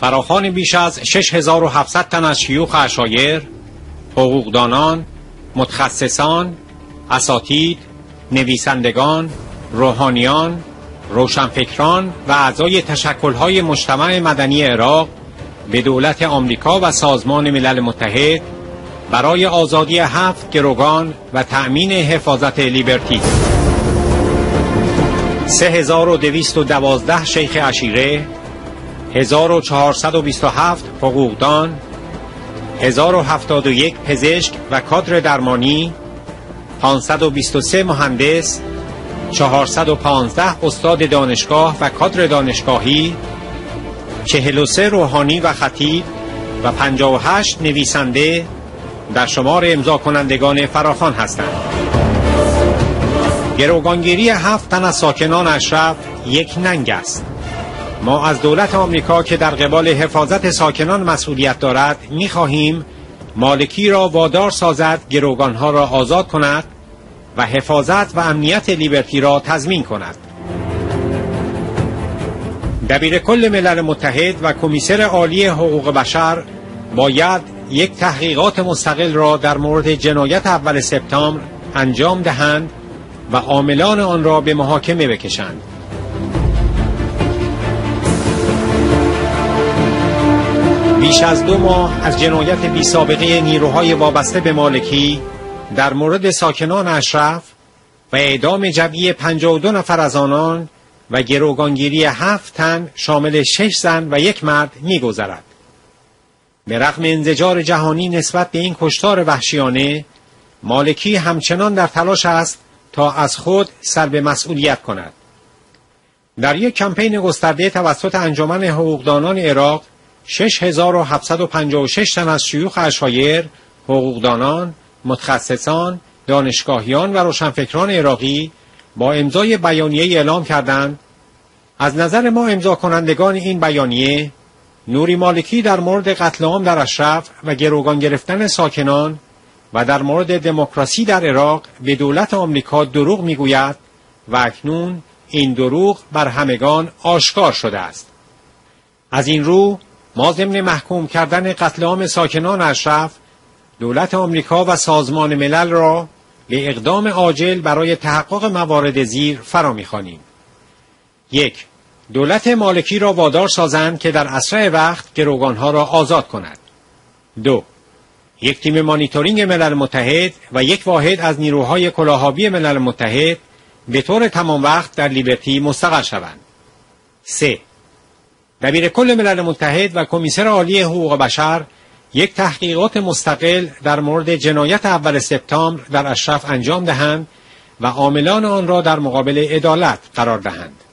فراخان بیش از 6700 تن از شیوخ اشایر، حقوقدانان، متخصصان، اساتید، نویسندگان، روحانیان، روشنفکران و اعضای تشکلهای مجتمع مدنی عراق به دولت آمریکا و سازمان ملل متحد برای آزادی هفت گروگان و تأمین حفاظت لیبرتی. 3212 شیخ عشیره 1427 حقوقدان 1071 پزشک و کادر درمانی 523 مهندس 415 استاد دانشگاه و کادر دانشگاهی 43 روحانی و خطیب و 58 نویسنده در شمار امضا کنندگان فراخان هستند. گروگانگیری هفت تن از ساکنان اشرف یک ننگ است. ما از دولت آمریکا که در قبال حفاظت ساکنان مسئولیت دارد می‌خواهیم مالکی را وادار سازد گروگانها را آزاد کند و حفاظت و امنیت لیبرتی را تضمین کند. دبیر کل ملل متحد و کمیسر عالی حقوق بشر باید یک تحقیقات مستقل را در مورد جنایت اول سپتامبر انجام دهند و عاملان آن را به محاکمه بکشند. بیش از دو ماه از جنایت بی سابقه نیروهای وابسته به مالکی در مورد ساکنان اشرف و اعدام جمعی 52 نفر از آنان و گروگانگیری هفت تن شامل شش زن و یک مرد میگذرد. به رغم انزجار جهانی نسبت به این کشتار وحشیانه مالکی همچنان در تلاش است تا از خود سر به مسئولیت کند. در یک کمپین گسترده توسط انجمن حقوقدانان عراق 6756 تن از شیوخ اشایر، حقوقدانان، متخصصان، دانشگاهیان و روشنفکران عراقی با امضای بیانیه اعلام کردند. از نظر ما امضا کنندگان این بیانیه نوری مالکی در مورد قتل عام در اشرف و گروگان گرفتن ساکنان و در مورد دموکراسی در عراق به دولت آمریکا دروغ می‌گوید و اکنون این دروغ بر همگان آشکار شده است. از این رو ما ضمن محکوم کردن قتل عام ساکنان اشرف دولت آمریکا و سازمان ملل را به اقدام عاجل برای تحقق موارد زیر فرا می‌خوانیم یک دولت مالکی را وادار سازند که در اسرع وقت گروگانها را آزاد کند دو یک تیم مانیتورینگ ملل متحد و یک واحد از نیروهای کلاهابی ملل متحد به طور تمام وقت در لیبرتی مستقر شوند. سه دبیر کل ملل متحد و کمیسر عالی حقوق بشر یک تحقیقات مستقل در مورد جنایت اول سپتامبر در اشرف انجام دهند و عاملان آن را در مقابل عدالت قرار دهند.